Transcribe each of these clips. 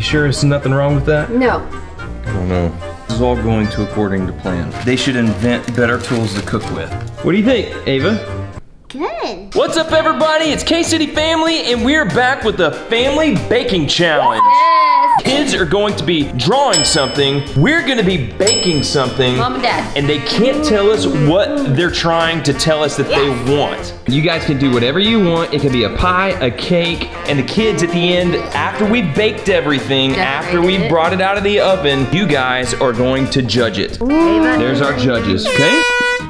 You sure there's nothing wrong with that? No. I don't know. This is all going to according to plan. They should invent better tools to cook with. What do you think, Ava? Good. What's up, everybody? It's K-City Family, and we're back with the Family Baking Challenge. Yes. Kids are going to be drawing something. We're going to be baking something. Mom and Dad. And they can't tell us what they're trying to tell us that they want. You guys can do whatever you want. It could be a pie, a cake, and the kids at the end, after we baked everything, after we Decorated it. brought it out of the oven, you guys are going to judge it. Ava. There's our judges, okay?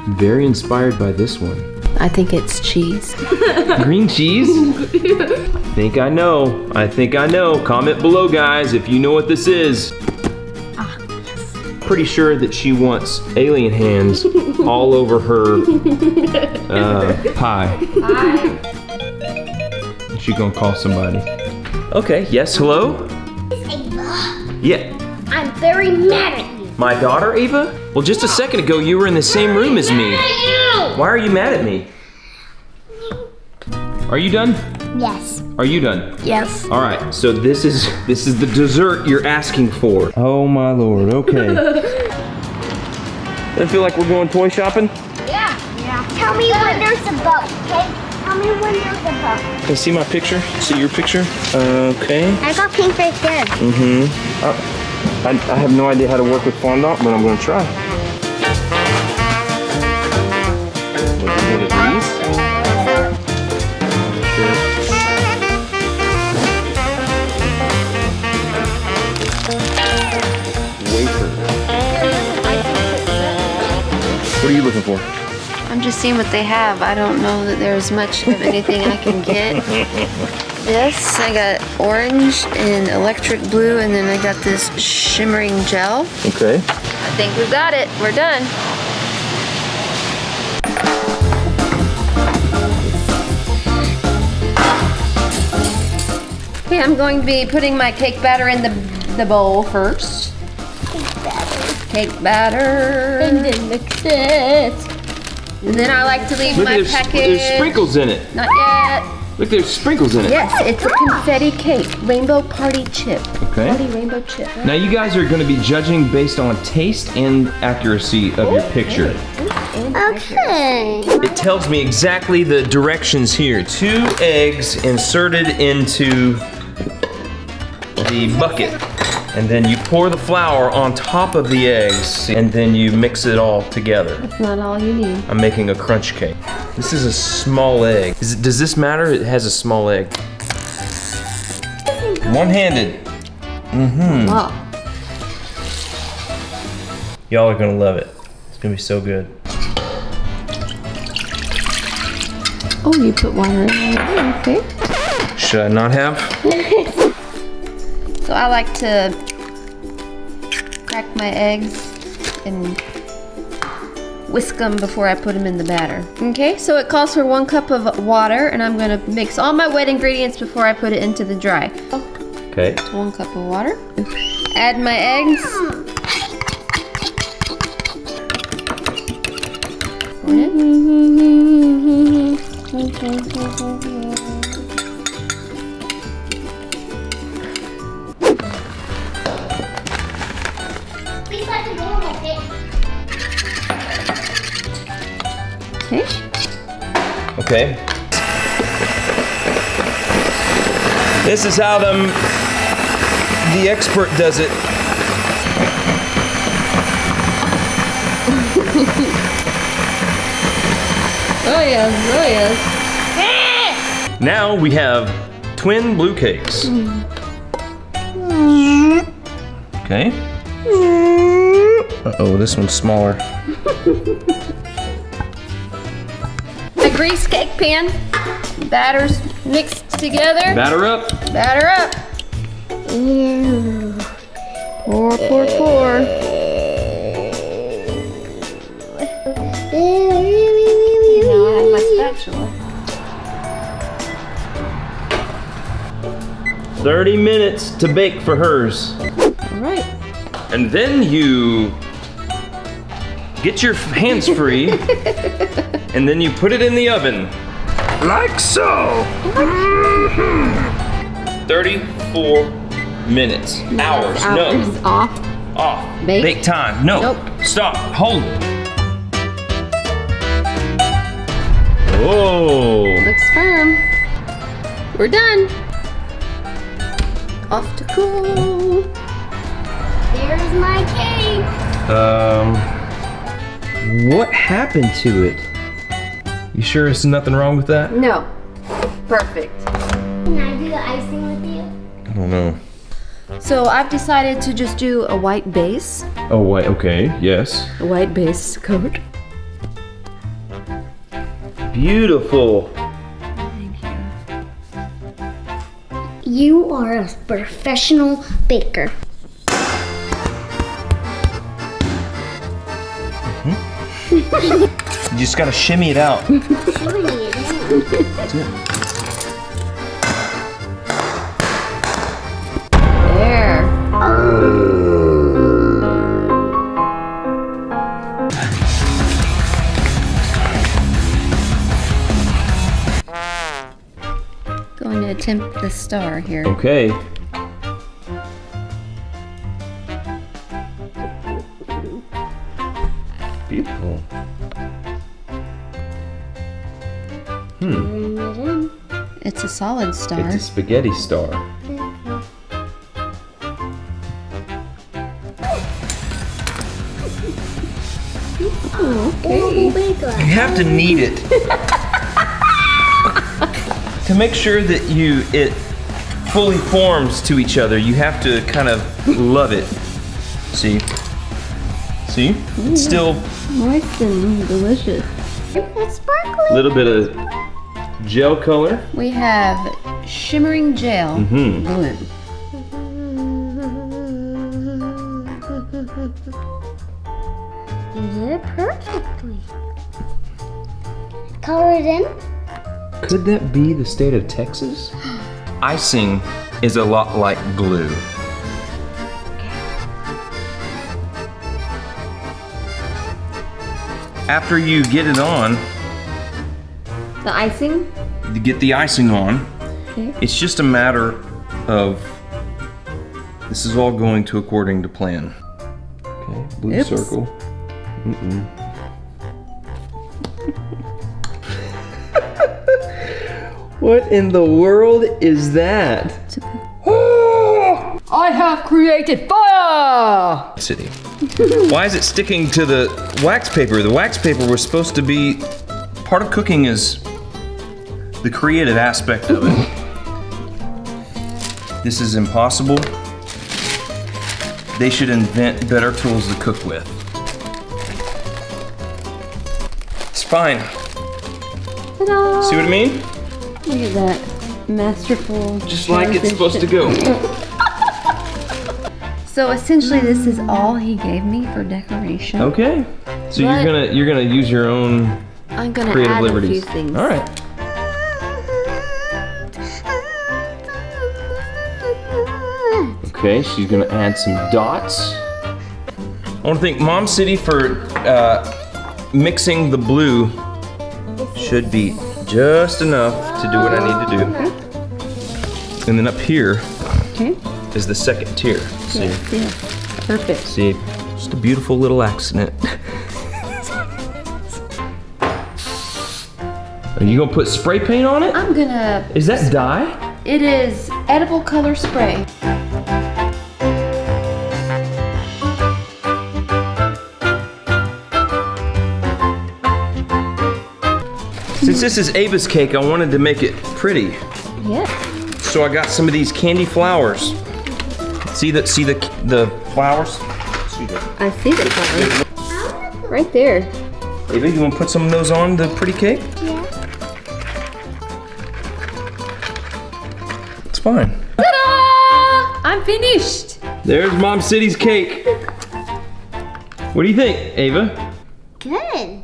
Very inspired by this one. I think it's cheese. Green cheese? think I know. I think I know. Comment below, guys, if you know what this is. Pretty sure that she wants alien hands all over her uh, pie. She gonna call somebody. Okay, yes, hello? Ava, Yeah, I'm very mad at you. my daughter, Ava? Well, just a second ago, you were in the same room as me. Why are you mad at me? Are you done? Yes. Are you done? Yes. All right, so this is this is the dessert you're asking for. Oh my lord. Okay. I feel like we're going toy shopping. Yeah. Yeah. Tell me when there's a boat, okay? Tell me when there's a boat. Can you see my picture? See your picture? Okay. I got pink right there. Mm-hmm. Uh, I, I have no idea how to work with fondant, but I'm gonna try. Looking for? I'm just seeing what they have. I don't know that there's much of anything I can get. This, I got orange and electric blue, and then I got this shimmering gel. Okay. I think we've got it. We're done. Okay, I'm going to be putting my cake batter in the, the bowl first. Cake batter. And then mix it. And then I like to leave Look, my there's, package. there's sprinkles in it. Not yet. Look, there's sprinkles in it. Yes, it's a confetti cake. Rainbow party chip. Okay. Party rainbow chip. Now you guys are going to be judging based on taste and accuracy of your picture. Okay. Okay. It tells me exactly the directions here. Two eggs inserted into the bucket. And then you pour the flour on top of the eggs and then you mix it all together. That's not all you need. I'm making a crunch cake. This is a small egg. Is it, does this matter? It has a small egg. One-handed. Mm-hmm. Wow. Y'all are gonna love it. It's gonna be so good. Oh, you put water in there. Okay. Should I not have? So I like to crack my eggs and whisk them before I put them in the batter. Okay, so it calls for one cup of water and I'm gonna mix all my wet ingredients before I put it into the dry. Okay. One cup of water. Add my eggs. Pour it Okay. This is how them the expert does it. Oh yes, oh yes. Now we have twin blue cakes. Mm. Okay. Uh-oh, this one's smaller. A grease cake pan. Batters mixed together. Batter up. Batter up. Ew. Pour, pour, pour. Now I have my spatula. 30 minutes to bake for hers. All right. And then you get your hands free and then you put it in the oven. Like so. 34 minutes, hours, Hours no, off. off, Bake? time, no, Nope. stop, hold. Oh, Looks firm. We're done. Off to cool. There's my cake. um, what happened to it? You sure there's nothing wrong with that? No. Perfect. Can I do the icing with you? I don't know. So I've decided to just do a white base, Oh white, okay, yes. a white base coat. Beautiful. Thank you. You are a professional baker. You just gotta shimmy it out. There. Going to attempt the star here. Okay. Solid star. It's a spaghetti star. Horrible oh baker. You have to knead it. to make sure that you it fully forms to each other, you have to kind of love it. See? See? It's still Moist and delicious. It's sparkling. a little bit of gel color. We have shimmering gel Mhm. glue. You did it perfectly. Color it in. Could that be the state of Texas? Icing is a lot like glue. After you get it on, The icing? you get the icing on, Okay. it's just a matter of this is all going to according to plan. Okay, blue Oops. circle. Mm-mm. what in the world is that? I have created fire! City. Why is it sticking to the wax paper? The wax paper was supposed to be part of cooking is the creative aspect of it. This is impossible. They should invent better tools to cook with. It's fine. Ta-da! See what I mean? Look at that masterful. Just like it's supposed to go. So essentially, this is all he gave me for decoration. Okay. So But- you're gonna you're gonna use your own I'm gonna creative add liberties. a few things. All right. Okay, she's gonna add some dots. I want to thank Mom City for uh, mixing the blue. Should be just enough to do what I need to do. And then up here Okay. is the second tier. See, Yes, yes. Perfect. see, just a beautiful little accident. Are you gonna put spray paint on it? I'm gonna. Is that dye? It is edible color spray. Since this is Ava's cake, I wanted to make it pretty. Yes. So I got some of these candy flowers. See the see the the flowers? See the- I see the color. Right there. Ava, you want to put some of those on the pretty cake? Yeah. It's fine. Ta-da! I'm finished. There's Mom City's cake. What do you think, Ava? Good.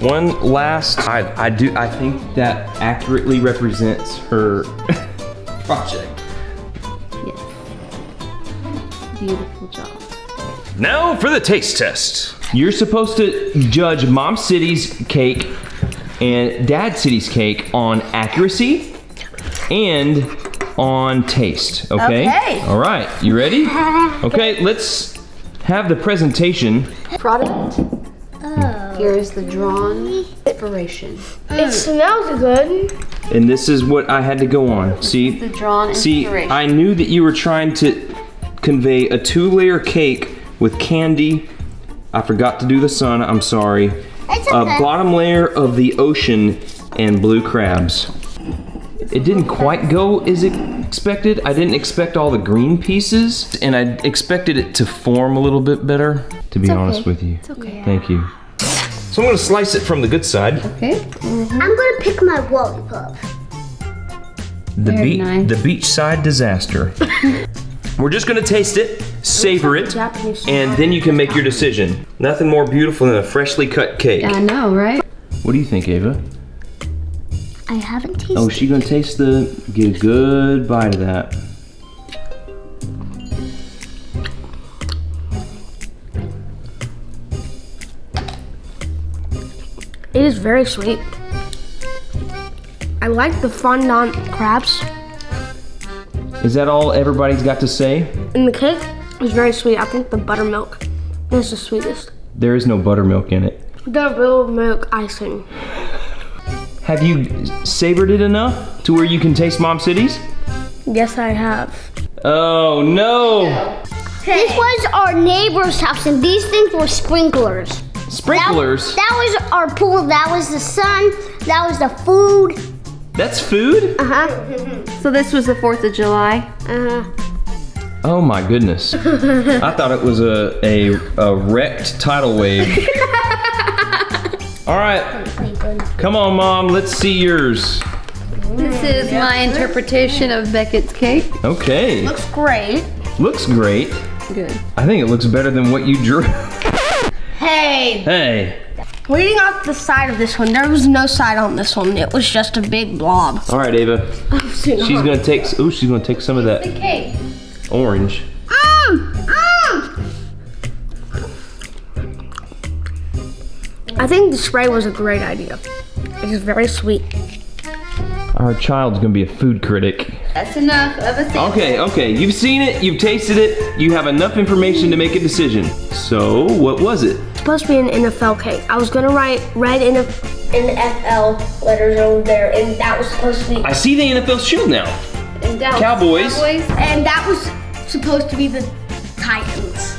One last. I I do. I think that accurately represents her project. Yes. Beautiful job. Now for the taste test. You're supposed to judge Mom City's cake and Dad City's cake on accuracy and on taste, okay? Okay. All right, you ready? Okay, let's have the presentation. Product. Here is the drawn inspiration. It smells good. And this is what I had to go on. See? The drawn See. I knew that you were trying to convey a two-layer cake with candy. I forgot to do the sun, I'm sorry. It's A bottom layer of the ocean and blue crabs. It didn't quite go as expected. I didn't expect all the green pieces, and I expected it to form a little bit better, to be honest with you. It's okay. Thank you. So I'm gonna slice it from the good side. Okay. Mm-hmm. I'm gonna pick my lollipop. The, Very be- nice. the beachside disaster. We're just gonna taste it, savor it, and then you can make your decision. Nothing more beautiful than a freshly cut cake. I know, right? What do you think, Ava? I haven't oh, tasted. Oh, she gonna taste the, get a good bite of that. It is very sweet. I like the fondant crabs. Is that all everybody's got to say? And the cake is very sweet. I think the buttermilk is the sweetest. There is no buttermilk in it. The real milk icing. Have you savored it enough to where you can taste Mom City's? Yes, I have. Oh no! This was our neighbor's house, and these things were sprinklers. That, Sprinklers? that was our pool. That was the sun. That was the food. That's food? Uh huh. So this was the 4th of July. Uh huh. Oh my goodness. I thought it was a, a, a wrecked tidal wave. All right, come on, Mom, let's see yours. This is my interpretation of Becket's cake. Okay, Looks great. looks great. Good. I think it looks better than what you drew. Hey, hey, reading off the side of this one, there was no side on this one. It was just a big blob. all right, Ava. She's gonna take. Ooh, she's gonna take some of that Cake. orange. Mm, mm. I think the spray was a great idea. It is very sweet. Our child's gonna be a food critic. That's enough of a sample. Okay, okay, you've seen it, you've tasted it, you have enough information to make a decision. So, what was it? It's supposed to be an NFL cake. I was gonna write red in NFL letters over there, and that was supposed to be, I see the NFL shield now. And Dallas Cowboys. Cowboys. and that was supposed to be the Titans.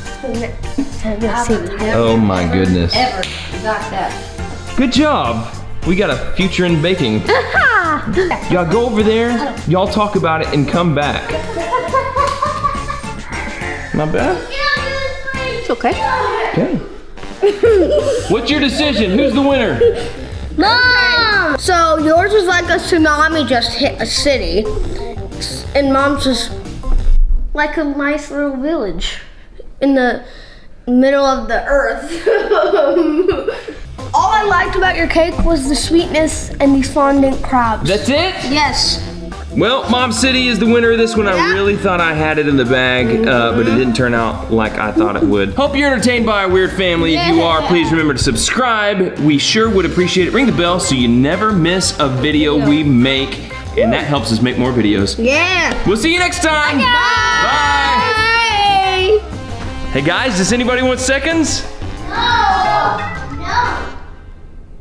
Oh my goodness. Ever. Got that. Good job. We got a future in baking. Y'all go over there, y'all talk about it, and come back. Not bad? It's okay. Okay. What's your decision? Who's the winner? Mom! So yours was like a tsunami just hit a city, and mom's just like a nice little village in the middle of the earth. All I liked about your cake was the sweetness and these fondant crabs. That's it? yes. Well, Mom City is the winner of this one. I really thought I had it in the bag, uh, but it didn't turn out like I thought it would. Hope you're entertained by our weird family. If you are, please remember to subscribe. We sure would appreciate it. Ring the bell so you never miss a video we make, and that helps us make more videos. Yeah. We'll see you next time. Bye. Bye. Hey guys, does anybody want seconds? No.